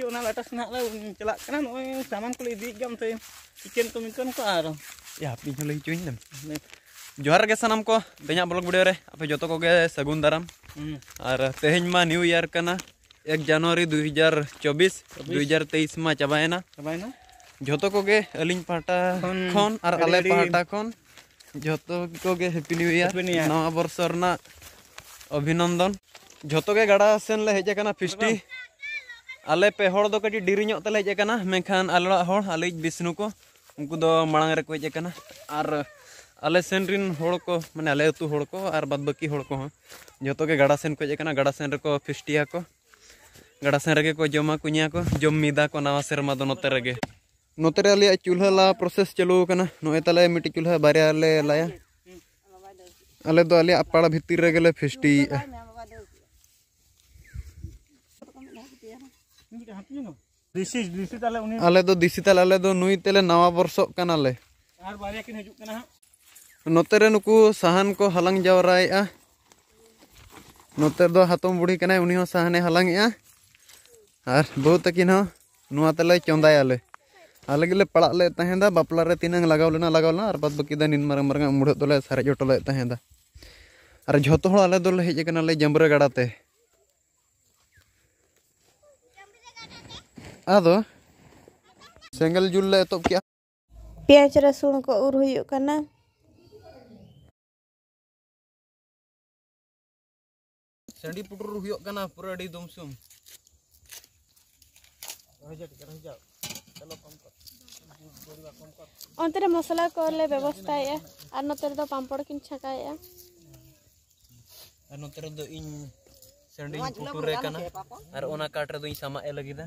ᱪᱮᱫ ᱚᱱᱟ ᱞᱟᱴᱟ ᱥᱮᱱᱟᱜ ᱞᱮ ᱪᱟᱞᱟᱜ के सनाम को तेना ब्लॉक वीडियो रे जो को सगुन दाराम और तेहन मा न्यू ईयर कना 1 जनवरी 2024 2023 मा चबायना चबायना जो को गे पाटा खन और अले पाटा खन जो को गे न्यू ईयर नवा वर्ष अभिनंदन जो गाड़ा गड़ा सेन ले हजना फिस्टी आले पे हड़ दो डिरीज तेलना मेखान आलोड़ आल विष्णु को उनको मांग रेक हजना और आले सेन को मैं आले को और बद बाकी को जो तो गाड़ा सेन खजना गाड़ा सेन को फिस्टिया को गाड़ा सेन रे को जमा को को जमीदा को नवा सेरमा नगे नोते रे नोते आल ला प्रसेस चालू करना नए तेल मिट्टी चूल्ह बारे ले लाया आले तो आलिया अपाड़ा भितर रे फिस्टी ᱫᱤᱥᱤ ᱫᱤᱥᱤ ᱛᱟᱦᱞᱮ ᱩᱱᱤ ᱟᱞᱮ ᱫᱚ ᱫᱤᱥᱤ ᱛᱟᱞᱮ ᱟᱞᱮ ᱫᱚ ᱱᱩᱭ ᱛᱮᱞᱮ ᱱᱟᱣᱟ ᱵᱚᱨᱥᱚᱜ ᱠᱟᱱᱟᱞᱮ ᱟᱨ ᱵᱟᱨᱭᱟ ᱠᱤᱱ ᱦᱤᱡᱩᱜ ᱠᱟᱱᱟ ᱦᱟᱸᱜ ᱱᱚᱛᱮ ᱨᱮ ᱱᱩᱠᱩ ᱥᱟᱦᱟᱱ ko halang ᱡᱟᱣᱨᱟᱭᱮᱜᱼᱟ ᱱᱚᱛᱮ ᱫᱚ ᱦᱟᱛᱚᱢ ᱵᱩᱲᱦᱤ ᱠᱟᱱᱟᱭ ᱩᱱᱤ ᱦᱚᱸ ᱥᱟᱦᱟᱱᱮ ᱦᱟᱞᱟᱝᱮᱜᱼᱟ ᱟᱨ ᱵᱟᱹᱦᱩ ᱛᱟᱹᱠᱤᱱ ᱦᱚᱸ ᱱᱚᱣᱟ ᱛᱮᱞᱮ ᱪᱚᱸᱫᱟᱭᱟᱞᱮ ᱟᱞᱮ ᱜᱮᱞᱮ ᱯᱟᱲᱟᱜ ᱞᱮ ᱛᱟᱦᱮᱸᱫᱟ ᱵᱟᱯᱞᱟ ᱨᱮ ᱛᱤᱱᱟᱹᱝ ᱞᱟᱜᱟᱣ ᱞᱮᱱᱟ ᱞᱟᱜᱟᱣ ᱞᱮᱱᱟ ᱟᱨ ᱵᱟᱫ ᱵᱟᱹᱠᱤ ᱫᱚ ᱱᱤᱱ ᱢᱟᱨᱟᱝ ᱢᱟᱨᱟᱝ ᱢᱩᱲᱦᱟᱹᱫ ᱫᱚᱞᱮ ᱥᱟᱨᱮᱡ ᱦᱚᱴᱚ ᱞᱮᱫ ᱛᱟᱦᱮᱸᱫᱟ ᱟᱨ ᱡᱷᱚᱛᱚ ᱦᱚᱲ ᱟᱞᱮ ᱫᱚᱞᱮ ᱦᱮᱡ ᱟᱠᱟᱱᱟᱞᱮ ᱡᱟᱢᱵᱽᱨᱟᱹ ᱜᱟᱰᱟ ᱛᱮ आदो सेंगल जुल ले तो क्या प्याज रसून को उर हुई करना पूरा डी अंतरे मसाला कर ले व्यवस्था है यार अन्तरे तो पांपड़ किन छका है यार अन्तरे तो इन सेंडी पुटर रहेगा ना और उन्हें काट तो इन सामान लगी था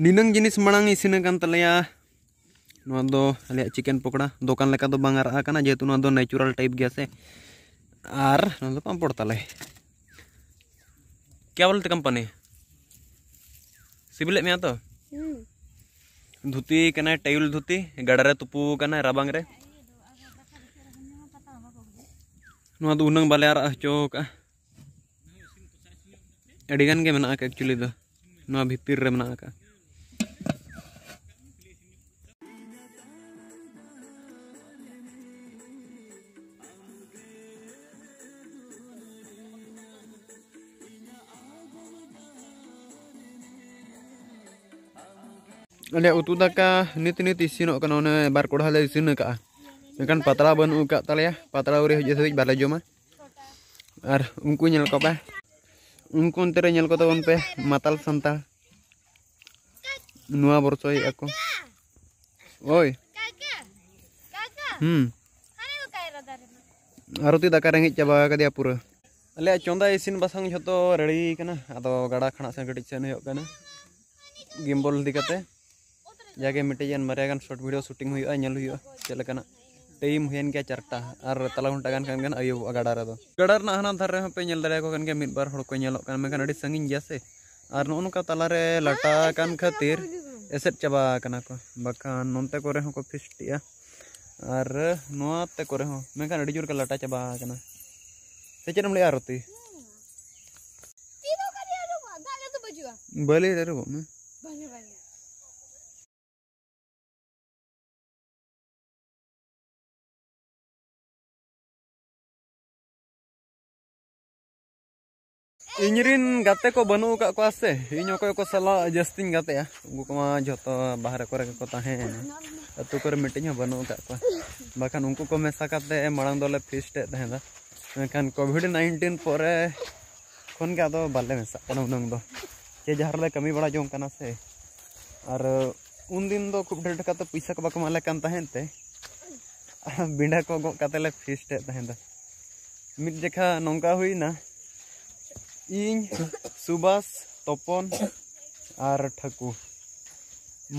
ninang jenis manang isin akan terlihat nuado alia chicken pokra dokan leka tuh bangar akan aja tuh nuado natural type gas ya ar nuado pampor tali kya te company sibile mi ato hmm. duti kena tail duti gadare tupu kena rabang re. Nuado unang balear ah cok ah. Edigan ke mana ak actually tuh nuado bhitir re mana ak ah. Lihat utuh daka nit nit isinok kan ona bar kuda le isinok ka. Kan ya, patra ban uka tal ya patra ureh jadi sedik bar lejo mah ar ungku nyel kopa ungku ntar nyel kota on pe matal santa nua borsoi aku. Oi. Hmm. Aruti daka rengit coba ke dia pura. Ale isin basang joto ready kena atau gada kena sangkut isinok kena gimbal dikate जाके मिट्टन बारे short video shooting चलना time हुए गया चारटा और तला घंटा गान खान अयुब गाड़ा रे गाड़ा हना धारे पे दारे मिद बार को मेखान संगी गया से और नो नौका तलारे लाटा खातिर एसेद चाबा को बाखान को को और नाते को मेखान ज़ोर का लाटा चाबा से चेम लिया रोती बलि रे में इंजरिन गाते को बनू से इन अकोय को सला जस्तिन गाते आ उनको जो तो बाहर को रे को ताहे अतु कर मिटिंग बनू का उनको को मेसा काते मड़ंग दोले फिस्ट कोविड नाइनटीन परे कोन का तो बल्ले मेसा कोन उनंग दो के कमी बड़ा जों से और उन दिन दो खूब ढेर का तो पैसा को बकमाले कन बिंडा को काते ले फिस्ट ताहे दा मिट जखा नंका हुई ना ᱤᱧ ᱥᱩᱵᱟᱥ ᱛᱚᱯᱚᱱ ᱟᱨ ᱴᱷᱟᱹᱠᱩ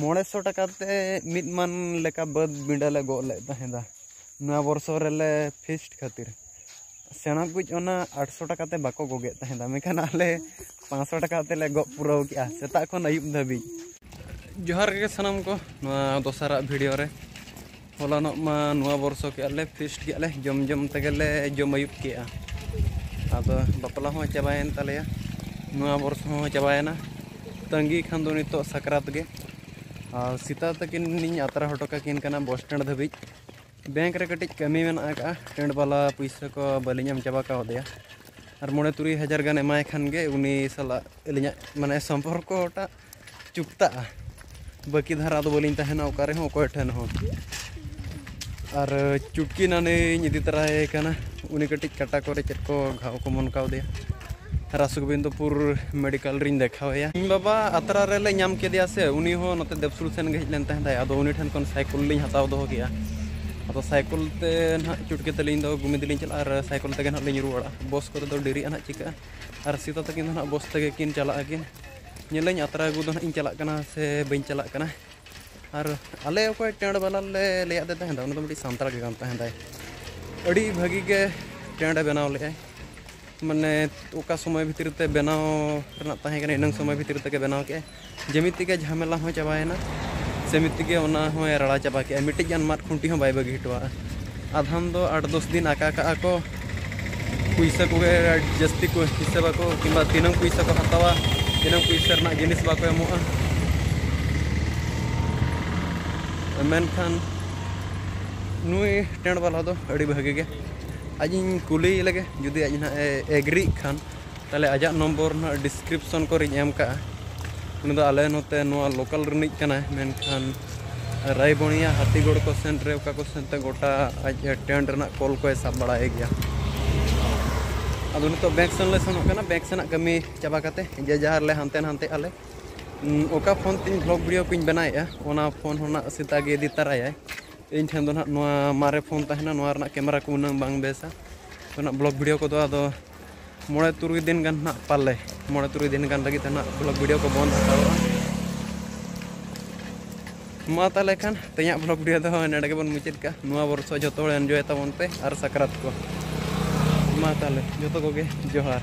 ᱢᱚᱬᱮ ᱥᱚ ᱴᱟᱠᱟ ᱛᱮ ᱢᱤᱫ ᱢᱟᱱ ᱞᱮᱠᱟ ᱵᱟᱹᱫᱽ ᱵᱤᱸᱰᱟᱹ ᱞᱮ ᱜᱚᱜ ᱞᱮᱫ ᱛᱟᱦᱮᱸᱫᱟ ᱱᱚᱣᱟ ᱵᱚᱨᱥᱚ ᱨᱮᱞᱮ ᱯᱷᱤᱥᱴ ᱠᱷᱟᱹᱛᱤᱨ ᱥᱮᱬᱟ ᱠᱩᱡ ᱚᱱᱟ ᱟᱴᱥᱚ ᱴᱟᱠᱟ ᱛᱮ ᱵᱟᱠᱚ ᱜᱚᱜᱮᱫ ᱛᱟᱦᱮᱸᱫᱟ ᱢᱮᱱᱠᱷᱟᱱ ᱟᱞᱮ ᱯᱟᱸᱪᱥᱚ ᱴᱟᱠᱟ ᱛᱮᱞᱮ ᱜᱚᱜ ᱯᱩᱨᱟᱹᱣ ᱠᱮᱜᱼᱟ ᱥᱮᱛᱟᱜ ᱠᱷᱚᱱ ᱟᱹᱭᱩᱵ ᱫᱷᱟᱹᱵᱤᱡ ᱡᱚᱦᱟᱨ ᱜᱮ ᱥᱟᱱᱟᱢ ᱠᱚ ᱱᱚᱣᱟ ᱫᱚᱥᱟᱨᱟᱜ ᱵᱷᱤᱰᱤᱭᱳ ᱨᱮ ᱦᱚᱞᱟᱱᱚᱜ ᱢᱟ ᱱᱚᱣᱟ ᱵᱚᱨᱥᱚ ᱠᱮᱜᱼᱟ ᱞᱮ ᱯᱷᱤᱥᱴ ᱠᱮᱜᱼᱟ ᱞᱮ ᱡᱚᱢ ᱡᱚᱢ ᱛᱮᱜᱮᱞᱮ ᱡᱚᱢ ᱟᱹᱭᱩᱵ ᱠᱮᱜᱼᱟ ᱟᱫᱚ ᱵᱟᱯᱞᱟ ᱦᱚᱸ ᱪᱟᱵᱟᱭᱮᱱ ᱛᱟᱞᱮᱭᱟ ᱱᱚᱣᱟ ᱵᱚᱨᱥᱚ ᱦᱚᱸ ᱪᱟᱵᱟᱭᱮᱱᱟ ᱛᱟᱺᱜᱤ ᱠᱷᱟᱱ ᱫᱚ ᱱᱤᱛᱚᱜ ᱥᱟᱠᱨᱟᱛ ᱜᱮ ᱟᱨ ᱥᱮᱛᱟ ᱛᱟᱹᱠᱤᱱ ᱤᱧ ᱟᱛᱨᱟ ᱦᱚᱴᱚ ᱠᱟᱹᱠᱤᱱ ᱠᱟᱱᱟ ᱵᱚᱥ ᱥᱴᱮᱱᱰ ᱫᱷᱟᱹᱵᱤᱡ ᱵᱮᱝᱠ ᱨᱮ ᱠᱟᱹᱴᱤᱡ ᱠᱟᱹᱢᱤ ᱢᱮᱱᱟᱜ ᱟᱠᱟᱜᱼᱟ ᱴᱮᱱᱰ ᱵᱟᱞᱟ ᱯᱩᱭᱥᱟᱹ ᱠᱚ ᱵᱟᱹᱞᱤᱧ ᱮᱢ ᱪᱟᱵᱟ ᱠᱟᱣᱫᱮᱭᱟ ᱟᱨ ᱢᱚᱬᱮ ᱛᱩᱨᱩᱭ ᱦᱟᱡᱟᱨ ᱜᱟᱱ ᱮᱢᱟᱭ ᱠᱷᱟᱱ ᱜᱮ ᱩᱱᱤ ᱥᱟᱞᱟᱜ ᱟᱹᱞᱤᱧᱟᱜ ᱢᱟᱱᱮ ᱥᱚᱢᱯᱚᱨᱠᱚᱴᱟᱜ ᱪᱩᱠᱛᱟᱜᱼᱟ ᱵᱟᱹᱠᱤ ᱫᱷᱟᱨᱟ ᱫᱚ ᱵᱟᱹᱞᱤᱧ ᱛᱟᱦᱮᱱᱟ ᱚᱠᱟ ᱨᱮᱦᱚᱸ ᱚᱠᱚᱭ ᱴᱷᱮᱱ ᱦᱚᱸ और चुटकी नानी इदी तराए उन्हें कटिज काटा को चेक को घाव को मन का कावदे रासगोविंदपुर मेडिकल रिन देखावे इन बाबा आतरा रेले नाम के से उन्हीं हो नते सेन गजन लेन तहन दाय अदो उन्हीं ठन कोन साइकिल लिन दो गया अब साइकिल ते ना चुटकी ते गुमी दो चल और सैकल ते ना लिन रुआ बस को डेरी ना चिका और सीता तक ना बस ते किन चला अकिन नेलेन अतरा गु ना इन चला से बी चलना ᱟᱨ ᱟᱞᱮ ᱚᱠᱚᱭ ᱴᱮᱸᱰ ᱵᱟᱞᱟ ᱞᱮ ᱞᱟᱹᱭᱟᱫᱮ ᱛᱟᱦᱮᱸᱫᱟ ᱩᱱᱤ ᱫᱚ ᱢᱤᱫᱴᱤᱡ ᱥᱟᱱᱛᱟᱲ ᱜᱮ ᱠᱟᱱ ᱛᱟᱦᱮᱸᱫᱟᱭ ᱟᱹᱰᱤ ᱵᱷᱟᱹᱜᱤ ᱜᱮ ᱴᱮᱸᱰ ᱵᱮᱱᱟᱣ ᱞᱮᱜᱼᱟᱭ ᱢᱟᱱᱮ ᱚᱠᱟ ᱥᱚᱢᱚᱭ ᱵᱷᱤᱛᱤᱨ ᱛᱮ ᱵᱮᱱᱟᱣ ᱨᱮᱱᱟᱜ ᱛᱟᱦᱮᱸ ᱠᱟᱱᱟ ᱤᱱᱟᱹᱝ ᱥᱚᱢᱚᱭ ᱵᱷᱤᱛᱤᱨ ᱛᱮᱜᱮ ᱵᱮᱱᱟᱣ ᱠᱮᱜᱼᱟᱭ ᱡᱮᱢᱤᱛ ᱜᱮ ᱡᱷᱟᱢᱮᱞᱟ ᱦᱚᱸ ᱪᱟᱵᱟᱭᱮᱱᱟ ᱥᱮᱢᱤᱛ ᱜᱮ ᱚᱱᱟ ᱦᱚᱸᱭ ᱨᱟᱲᱟ ᱪᱟᱵᱟ ᱠᱮᱜᱼᱟ ᱢᱤᱫᱴᱤᱡ ᱜᱟᱱ ᱢᱟᱫ ᱠᱷᱩᱱᱴᱤ ᱦᱚᱸ ᱵᱟᱭ ᱵᱟᱹᱜᱤ ᱦᱚᱴᱚᱣᱟᱜᱼᱟ ᱟᱫᱷᱟᱱ ᱫᱚ ᱟᱴ ᱫᱚᱥ ᱫᱤᱱ ᱟᱠᱟ ᱠᱟᱜᱼᱟ ᱠᱚ ᱯᱩᱭᱥᱟᱹ ᱠᱚᱜᱮ ᱡᱟᱹᱥᱛᱤ ᱠᱚ ᱦᱤᱥᱟᱹᱵᱟᱠᱚ ᱠᱤᱝᱵᱟ ᱛᱤᱱᱟᱹᱝ ᱯᱩᱭᱥᱟᱹ ᱠᱚ ᱦᱟᱛᱟᱣᱟ ᱛᱤᱱᱟᱹᱝ ᱢᱮᱱᱠᱷᱟᱱ ᱱᱩᱭ ᱴᱮᱸᱰ ᱵᱟᱞᱟ ᱫᱚ ᱟᱹᱰᱤ ᱵᱷᱟᱹᱜᱤ ᱜᱮ ᱟᱡᱤᱧ ᱠᱩᱞᱤᱭᱮ ᱞᱮᱜᱮ ᱡᱩᱫᱤ ᱟᱡ ᱱᱟᱦᱟᱜ ᱮ ᱮᱜᱽᱨᱤᱜ ᱠᱷᱟᱱ ᱛᱟᱦᱞᱮ ᱟᱡᱟᱜ ᱱᱚᱢᱵᱚᱨ ᱱᱟᱦᱟᱜ ᱰᱤᱥᱠᱨᱤᱯᱥᱚᱱ ᱠᱚᱨᱮᱧ ᱮᱢ ᱠᱟᱜᱼᱟ ᱩᱱᱤ ᱫᱚ ᱟᱞᱮ ᱱᱚᱛᱮ ᱱᱚᱣᱟ ᱞᱳᱠᱟᱞ ᱨᱤᱱᱤᱡ ᱠᱟᱱᱟᱭ ᱢᱮᱱᱠᱷᱟᱱ ᱨᱟᱭᱵᱚᱬᱤᱭᱟ ᱦᱟᱹᱛᱤᱜᱚᱲ ᱠᱚ ᱥᱮᱱ ᱨᱮ ᱚᱠᱟ ᱠᱚ ᱥᱮᱱ ᱛᱮ ᱜᱚᱴᱟ ᱟᱡ ᱴᱮᱸᱰ ᱨᱮᱱᱟᱜ ᱠᱚᱞ ᱠᱚᱭ ᱥᱟᱵ ᱵᱟᱲᱟᱭ ᱜᱮᱭᱟ ᱟᱫᱚ ᱱᱤᱛᱚᱜ ᱵᱮᱝᱠ ᱥᱮᱱ ᱞᱮ ᱥᱮᱱᱚᱜ ᱠᱟᱱᱟ ᱵᱮᱝᱠ ᱥᱮᱱᱟᱜ ᱠᱟᱹᱢᱤ ᱪᱟᱵᱟ ᱠᱟᱛᱮ ᱡᱮ ᱡᱟᱦᱟᱨ ᱞᱮ ᱦᱟᱱᱛᱮ ᱱᱟᱱᱛᱮ ᱟᱞᱮ ᱚᱠᱟ ᱯᱷᱳᱱ ᱛᱤᱧ ᱵᱞᱚᱜ ᱵᱷᱤᱰᱤᱭᱳ ᱠᱚᱧ ᱵᱮᱱᱟᱣᱮᱫᱼᱟ ᱚᱱᱟ ᱯᱷᱳᱱ ᱦᱚᱸ ᱱᱟᱜ ᱥᱮᱛᱟᱜ ᱜᱮ ᱤᱫᱤ ᱛᱟᱨᱟᱭᱟᱭ ᱤᱧ ᱴᱷᱮᱱ ᱫᱚ ᱱᱟᱦᱟᱜ ᱱᱚᱣᱟ ᱢᱟᱨᱮ ᱯᱷᱳᱱ ᱛᱟᱦᱮᱱᱟ ᱱᱚᱣᱟ ᱨᱮᱱᱟᱜ ᱠᱮᱢᱮᱨᱟ ᱠᱚ ᱩᱱᱟᱹᱜ ᱵᱟᱝ ᱵᱮᱥᱟ ᱚᱱᱟ ᱵᱞᱚᱜ ᱵᱷᱤᱰᱤᱭᱳ ᱠᱚᱫᱚ ᱟᱫᱚ ᱢᱚᱬᱮ ᱛᱩᱨᱩᱭ ᱫᱤᱱ ᱜᱟᱱ ᱱᱟᱦᱟᱜ ᱯᱟᱞᱮ ᱢᱚᱬᱮ ᱛᱩᱨᱩᱭ ᱫᱤᱱ ᱜᱟᱱ ᱞᱟᱹᱜᱤᱫ ᱱᱟᱦᱟᱜ ᱵᱞᱚᱜ ᱵᱷᱤᱰᱤᱭᱳ ᱠᱚ ᱵᱚᱱᱫ ᱦᱟᱛᱟᱲᱚᱜᱼᱟ ᱢᱟ ᱛᱟᱦᱚᱞᱮ ᱠᱷᱟᱱ ᱛᱮᱦᱮᱧᱟᱜ ᱵᱞᱚᱜ ᱵᱷᱤᱰᱤᱭᱳ ᱫᱚ ᱱᱚᱰᱮ ᱜᱮᱵᱚᱱ ᱢᱩᱪᱟᱹᱫ ᱠᱟᱜᱼᱟ ᱱᱚᱣᱟ ᱵᱚᱨᱥᱚ ᱡᱚᱛᱚ ᱦᱚᱲ ᱮᱱᱡᱚᱭ ᱛᱟᱵᱚᱱ ᱯᱮ ᱟᱨ ᱥᱟᱠᱨᱟᱛ ᱠᱚ ᱢᱟ ᱛᱟᱦᱚᱞᱮ ᱡᱚᱛᱚ ᱠᱚᱜᱮ ᱡᱚᱦᱟᱨ